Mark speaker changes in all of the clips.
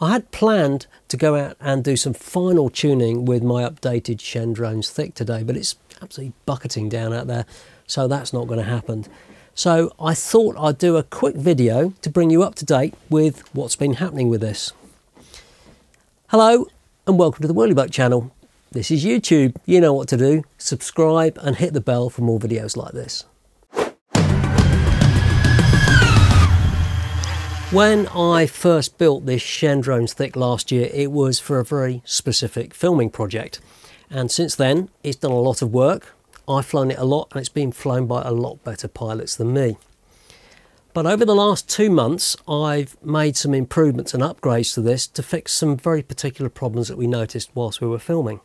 Speaker 1: I had planned to go out and do some final tuning with my updated Shendrones Thicc today, but it's absolutely bucketing down out there, so that's not going to happen. So I thought I'd do a quick video to bring you up to date with what's been happening with this. Hello and welcome to the Whirly Bloke channel. This is YouTube, you know what to do. Subscribe and hit the bell for more videos like this. When I first built this Shendrones Thicc last year, it was for a very specific filming project. And since then, it's done a lot of work. I've flown it a lot and it's been flown by a lot better pilots than me. But over the last two months, I've made some improvements and upgrades to this to fix some very particular problems that we noticed whilst we were filming.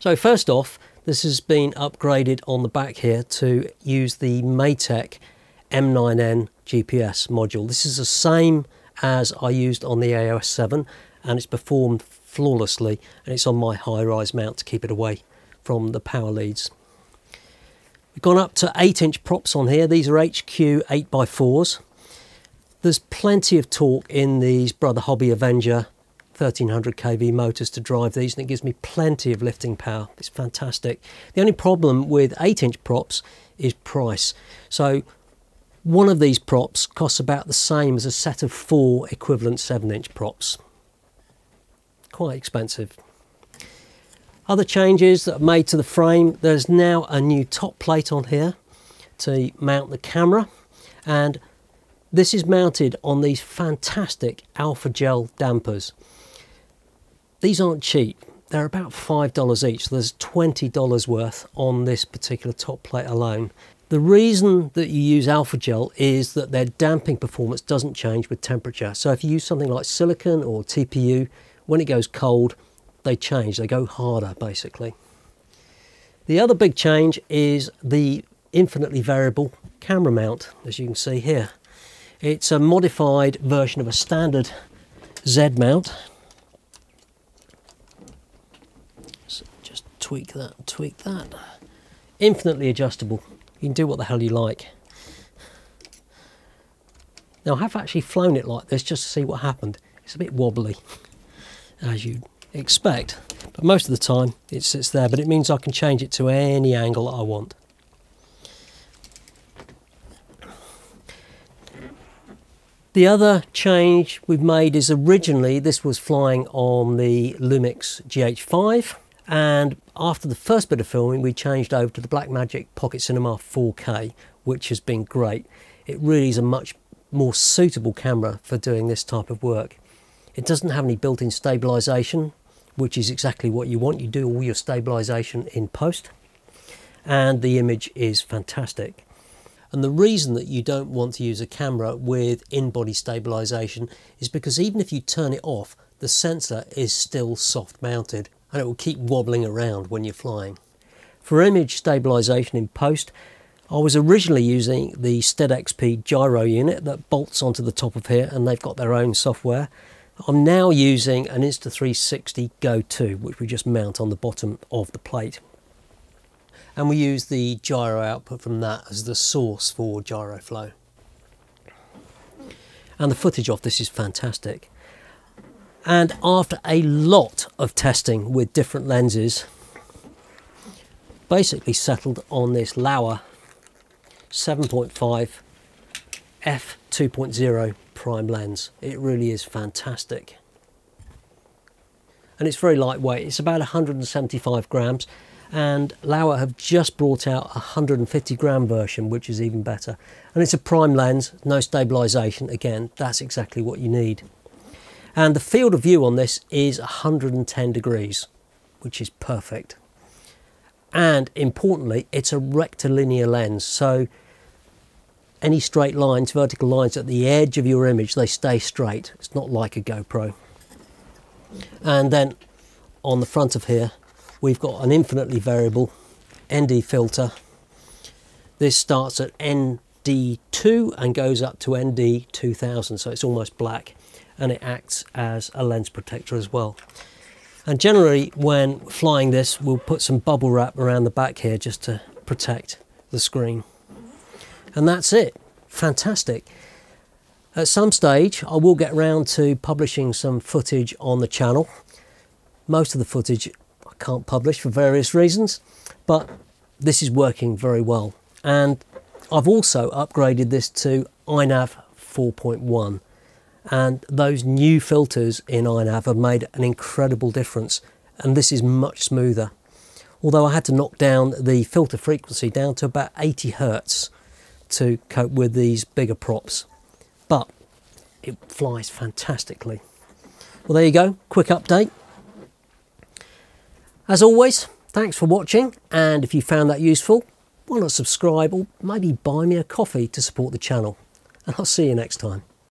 Speaker 1: So first off, this has been upgraded on the back here to use the Matek M9N GPS module. This is the same as I used on the AOS 7 and it's performed flawlessly and it's on my high-rise mount to keep it away from the power leads. We've gone up to 8 inch props on here. These are HQ 8x4s. There's plenty of torque in these Brother Hobby Avenger 1300 kV motors to drive these and it gives me plenty of lifting power. It's fantastic. The only problem with 8 inch props is price. So one of these props costs about the same as a set of four equivalent 7-inch props. Quite expensive. Other changes that are made to the frame, there's now a new top plate on here to mount the camera and this is mounted on these fantastic alpha gel dampers. These aren't cheap, they're about $5 each, so there's $20 worth on this particular top plate alone. The reason that you use alpha gel is that their damping performance doesn't change with temperature. So if you use something like silicon or TPU, when it goes cold, they change, they go harder basically. The other big change is the infinitely variable camera mount, as you can see here. It's a modified version of a standard Z mount. So just tweak that, tweak that. Infinitely adjustable. You can do what the hell you like. Now I have actually flown it like this just to see what happened. It's a bit wobbly, as you'd expect, but most of the time it sits there, but it means I can change it to any angle I want. The other change we've made is originally this was flying on the Lumix GH5 and after the first bit of filming, we changed over to the Blackmagic Pocket Cinema 4K, which has been great. It really is a much more suitable camera for doing this type of work. It doesn't have any built-in stabilization, which is exactly what you want. You do all your stabilization in post, and the image is fantastic. And the reason that you don't want to use a camera with in-body stabilization is because even if you turn it off, the sensor is still soft mounted and it will keep wobbling around when you're flying. For image stabilization in post, I was originally using the SteadXP gyro unit that bolts onto the top of here and they've got their own software. I'm now using an Insta360 Go 2 which we just mount on the bottom of the plate. And we use the gyro output from that as the source for Gyroflow. And the footage off this is fantastic. And after a lot of testing with different lenses, basically settled on this Laowa 7.5 f2.0 prime lens. It really is fantastic. And it's very lightweight. It's about 175 grams and Laowa have just brought out a 150 gram version which is even better and it's a prime lens no stabilization again that's exactly what you need and the field of view on this is 110 degrees, which is perfect. And importantly, it's a rectilinear lens. So any straight lines, vertical lines at the edge of your image, they stay straight. It's not like a GoPro. And then on the front of here, we've got an infinitely variable ND filter. This starts at ND2 and goes up to ND2000, so it's almost black and it acts as a lens protector as well. And generally when flying this, we'll put some bubble wrap around the back here just to protect the screen. And that's it. Fantastic. At some stage, I will get around to publishing some footage on the channel. Most of the footage I can't publish for various reasons, but this is working very well. And I've also upgraded this to iNav 4.1 and those new filters in iNav have made an incredible difference and this is much smoother. Although I had to knock down the filter frequency down to about 80 Hertz to cope with these bigger props. But it flies fantastically. Well, there you go, quick update. As always, thanks for watching, and if you found that useful, why not subscribe or maybe buy me a coffee to support the channel. And I'll see you next time.